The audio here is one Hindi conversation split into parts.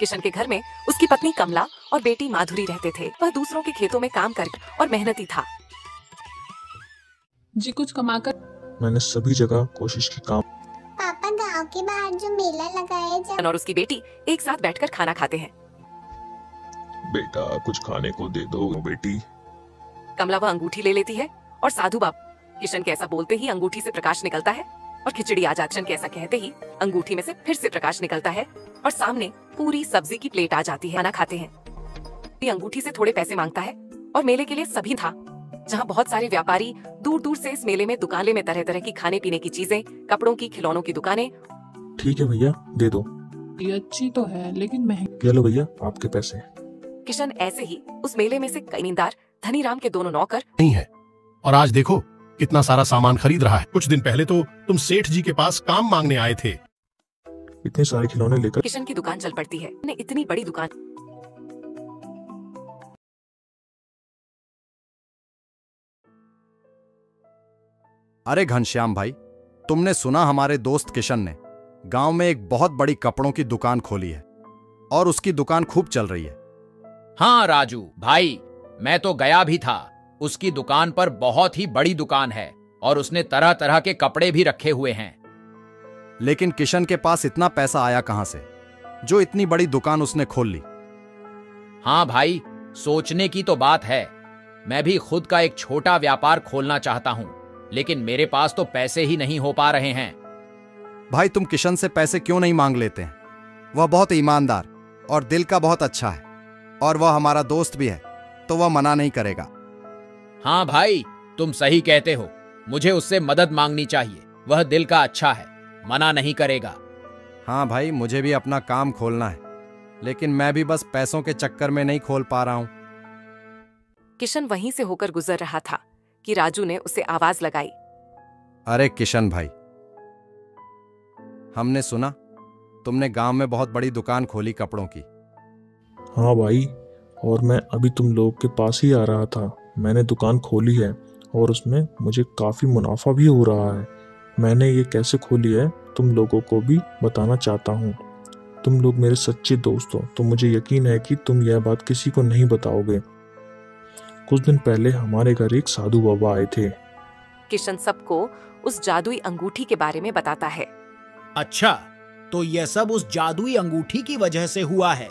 किशन के घर में उसकी पत्नी कमला और बेटी माधुरी रहते थे। वह दूसरों के खेतों में काम कर और मेहनती था। जी कुछ कमा कर मैंने सभी जगह कोशिश की काम। पापा गाँव के बाहर जो मेला लगाया जा और उसकी बेटी एक साथ बैठकर खाना खाते हैं। बेटा कुछ खाने को दे दो बेटी। कमला वह अंगूठी ले लेती है और साधु बाबू किशन के ऐसा बोलते ही अंगूठी से प्रकाश निकलता है। और खिचड़ी आ जाती के ऐसा कहते ही अंगूठी में से फिर से प्रकाश निकलता है और सामने पूरी सब्ज़ी की प्लेट आ जाती है खाना खाते हैं। ये अंगूठी से थोड़े पैसे माँगता है और मेले के लिए सभी था जहाँ बहुत सारे व्यापारी दूर दूर से इस मेले में दुकाने में तरह तरह की खाने पीने की चीज़ें कपड़ों की खिलौनों की दुकानें। ठीक है भैया दे दो। ये अच्छी तो है लेकिन महँगी। ये लो भैया आपके पैसे। किशन ऐसे ही उस मेले में से कईनीदार धनीराम के दोनों नौकर नहीं है। और आज देखो कितना सारा सामान खरीद रहा है। कुछ दिन पहले तो तुम सेठ जी के पास काम मांगने आए थे। इतने सारे खिलौने लेकर किशन की दुकान चल पड़ती है। ने इतनी बड़ी दुकान। अरे घनश्याम भाई तुमने सुना हमारे दोस्त किशन ने? गाँव में एक बहुत बड़ी कपड़ों की दुकान खोली है और उसकी दुकान खूब चल रही है। हाँ राजू भाई मैं तो गया भी था। उसकी दुकान पर बहुत ही बड़ी दुकान है और उसने तरह तरह के कपड़े भी रखे हुए हैं। लेकिन किशन के पास इतना पैसा आया कहाँ से? जो इतनी बड़ी दुकान उसने खोल ली। हाँ भाई सोचने की तो बात है। मैं भी खुद का एक छोटा व्यापार खोलना चाहता हूँ लेकिन मेरे पास तो पैसे ही नहीं हो पा रहे हैं। भाई तुम किशन से पैसे क्यों नहीं मांग लेते हैं? वह बहुत ईमानदार और दिल का बहुत अच्छा है और वह हमारा दोस्त भी है तो वह मना नहीं करेगा। हाँ भाई तुम सही कहते हो। मुझे उससे मदद मांगनी चाहिए। वह दिल का अच्छा है। मना नहीं करेगा। हाँ भाई मुझे भी अपना काम खोलना है। लेकिन मैं भी बस पैसों के चक्कर में नहीं खोल पा रहा हूँ। किशन वहीं से होकर गुजर रहा था कि राजू ने उसे आवाज़ लगाई। अरे किशन भाई हमने सुना तुमने गाँव में बहुत बड़ी दुकान खोली कपड़ों की। हाँ भाई और मैं अभी तुम लोग के पास ही आ रहा था। मैंने दुकान खोली है और उसमें मुझे काफ़ी मुनाफा भी हो रहा है। मैंने ये कैसे खोली है? तुम लोगों को भी बताना चाहता हूँ। तुम लोग मेरे सच्चे दोस्त हो तो मुझे यकीन है कि तुम यह बात किसी को नहीं बताओगे। कुछ दिन पहले हमारे घर एक साधु बाबा आए थे। किशन सबको उस जादुई अंगूठी के बारे में बताता है। अच्छा तो यह सब उस जादुई अंगूठी की वजह से हुआ है?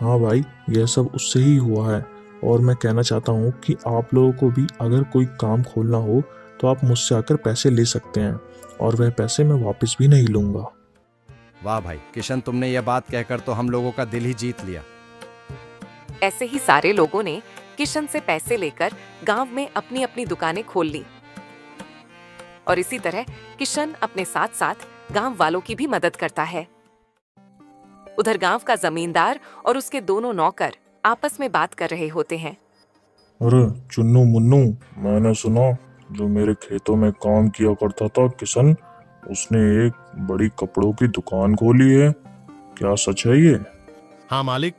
हाँ भाई यह सब उससे ही हुआ है। और मैं कहना चाहता हूँ कि आप लोगों को भी अगर कोई काम खोलना हो तो आप मुझसे आकर पैसे ले सकते हैं और वह पैसे मैं वापस भी नहीं लूँगा। वाह भाई किशन तुमने यह बात कहकर तो हम लोगों का दिल ही जीत लिया। ऐसे ही सारे लोगों ने किशन से पैसे लेकर गाँव में अपनी अपनी दुकानें खोल ली। और इसी तरह किशन अपने साथ साथ गाँव वालों की भी मदद करता है। उधर गाँव का जमींदार और उसके दोनों नौकर आपस में बात कर रहे होते हैं। अरे चुन्नू मुन्नू मैंने सुना जो मेरे खेतों में काम किया करता था किशन उसने एक बड़ी कपड़ों की दुकान खोली है। क्या सच है ये? हाँ मालिक।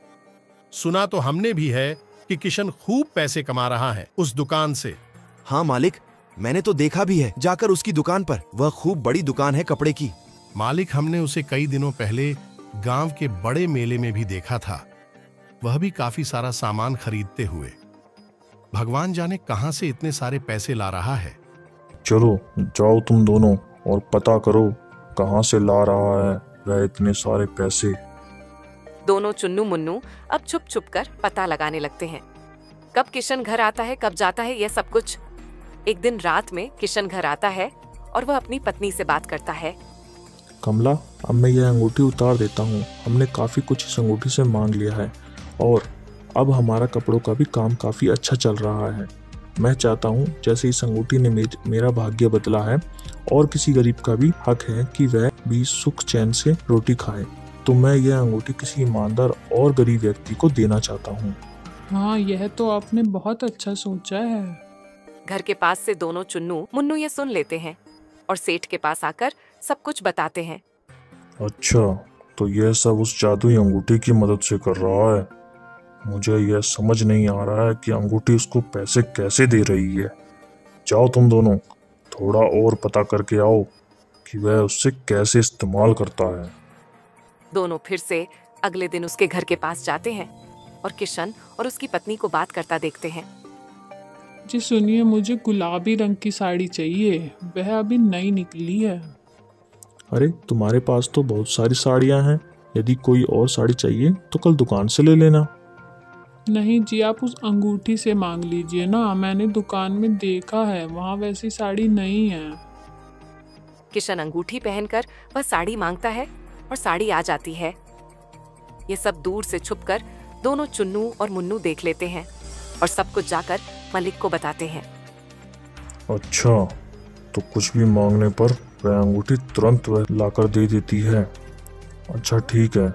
सुना तो हमने भी है कि किशन खूब पैसे कमा रहा है उस दुकान से। हाँ मालिक मैंने तो देखा भी है जाकर उसकी दुकान पर। वह खूब बड़ी दुकान है कपड़े की। मालिक हमने उसे कई दिनों पहले गाँव के बड़े मेले में भी देखा था। वह भी काफ़ी सारा सामान खरीदते हुए। भगवान जाने कहाँ से इतने सारे पैसे ला रहा है? चलो जाओ तुम दोनों और पता करो कहाँ से ला रहा है वह इतने सारे पैसे। दोनों चुन्नू मुन्नू अब छुप छुप कर पता लगाने लगते हैं। कब किशन घर आता है कब जाता है यह सब कुछ। एक दिन रात में किशन घर आता है और वह अपनी पत्नी से बात करता है। कमला अब मैं यह अंगूठी उतार देता हूँ। हमने काफ़ी कुछ इस अंगूठी से मांग लिया है। और अब हमारा कपड़ों का भी काम काफ़ी अच्छा चल रहा है। मैं चाहता हूँ जैसे इस अंगूठी ने मेरा भाग्य बदला है और किसी गरीब का भी हक है कि वह भी सुख चैन से रोटी खाए। तो मैं यह अंगूठी किसी ईमानदार और गरीब व्यक्ति को देना चाहता हूँ। हाँ यह तो आपने बहुत अच्छा सोचा है। घर के पास से दोनों चुन्नू मुन्नू ये सुन लेते हैं और सेठ के पास आकर सब कुछ बताते हैं। अच्छा तो यह सब उस जादुई अंगूठी की मदद से कर रहा है। मुझे यह समझ नहीं आ रहा है कि अंगूठी उसको पैसे कैसे दे रही है। जाओ तुम दोनों थोड़ा और पता करके आओ कि वह उससे कैसे इस्तेमाल करता है। दोनों फिर से अगले दिन उसके घर के पास जाते हैं और किशन और उसकी पत्नी को बात करता देखते हैं। जी सुनिए मुझे गुलाबी रंग की साड़ी चाहिए। वह अभी नई निकली है। अरे तुम्हारे पास तो बहुत सारी साड़ियाँ हैं। यदि कोई और साड़ी चाहिए तो कल दुकान से ले लेना। नहीं जी आप उस अंगूठी से मांग लीजिए ना। मैंने दुकान में देखा है वहाँ वैसी साड़ी नहीं है। किशन अंगूठी पहनकर वह साड़ी माँगता है और साड़ी आ जाती है। ये सब दूर से छुपकर दोनों चुन्नू और मुन्नू देख लेते हैं और सब कुछ जाकर मलिक को बताते हैं। अच्छा तो कुछ भी मांगने पर वह अंगूठी तुरंत वह लाकर दे देती है। अच्छा ठीक है।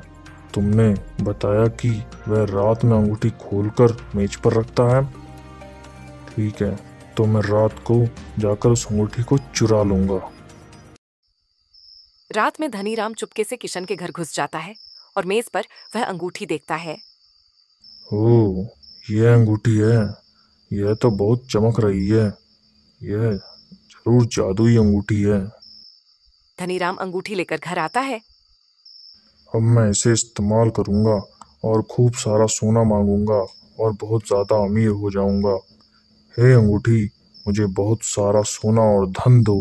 तुमने बताया कि वह रात में अंगूठी खोलकर मेज पर रखता है। ठीक है तो मैं रात को जाकर उस अंगूठी को चुरा लूँगा। रात में धनीराम चुपके से किशन के घर घुस जाता है और मेज पर वह अंगूठी देखता है। ओ यह अंगूठी है। यह तो बहुत चमक रही है। यह ज़रूर जादुई अंगूठी है। धनीराम अंगूठी लेकर घर आता है अब मैं इसे इस्तेमाल करूँगा और खूब सारा सोना मांगूँगा और बहुत ज़्यादा अमीर हो जाऊँगा। हे अंगूठी मुझे बहुत सारा सोना और धन दो।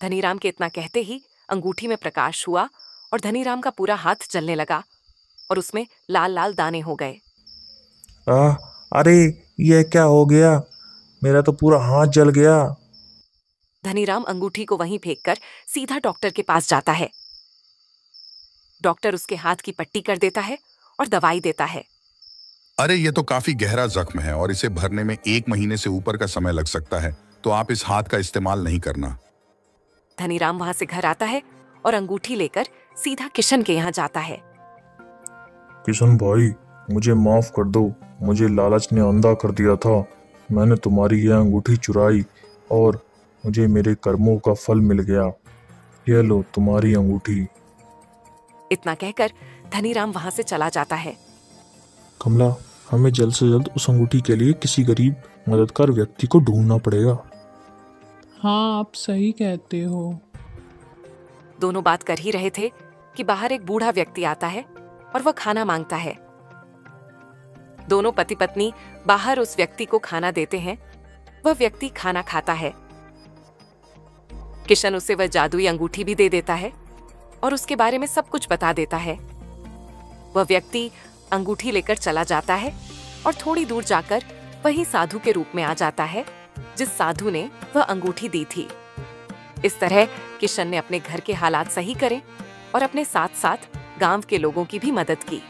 धनीराम के इतना कहते ही अंगूठी में प्रकाश हुआ और धनीराम का पूरा हाथ जलने लगा और उसमें लाल लाल दाने हो गए। आ, अरे यह क्या हो गया? मेरा तो पूरा हाथ जल गया। धनीराम अंगूठी को वहीं फेंककर सीधा डॉक्टर के पास जाता है। डॉक्टर उसके हाथ की पट्टी कर देता है और दवाई देता है। अरे ये तो काफ़ी गहरा जख्म है और इसे भरने में एक महीने से ऊपर का समय लग सकता है तो आप इस हाथ का इस्तेमाल नहीं करना। धनीराम वहाँ से घर आता है और अंगूठी लेकर सीधा किशन के यहाँ जाता है। किशन भाई मुझे माफ़ कर दो। मुझे लालच ने अंधा कर दिया था। मैंने तुम्हारी यह अंगूठी चुराई और मुझे मेरे कर्मों का फल मिल गया। यह लो तुम्हारी अंगूठी। इतना कहकर धनीराम वहाँ से चला जाता है। कमला हमें जल्द से जल्द उस अंगूठी के लिए किसी गरीब मददगार व्यक्ति को ढूंढना पड़ेगा। हाँ आप सही कहते हो। दोनों बात कर ही रहे थे कि बाहर एक बूढ़ा व्यक्ति आता है और वह खाना माँगता है। दोनों पति पत्नी बाहर उस व्यक्ति को खाना देते हैं। वह व्यक्ति खाना खाता है। किशन उसे वह जादुई अंगूठी भी दे देता है। और उसके बारे में सब कुछ बता देता है। वह व्यक्ति अंगूठी लेकर चला जाता है और थोड़ी दूर जाकर वही साधु के रूप में आ जाता है, जिस साधु ने वह अंगूठी दी थी। इस तरह किशन ने अपने घर के हालात सही करे और अपने साथ साथ गाँव के लोगों की भी मदद की।